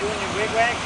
doing your wig wag?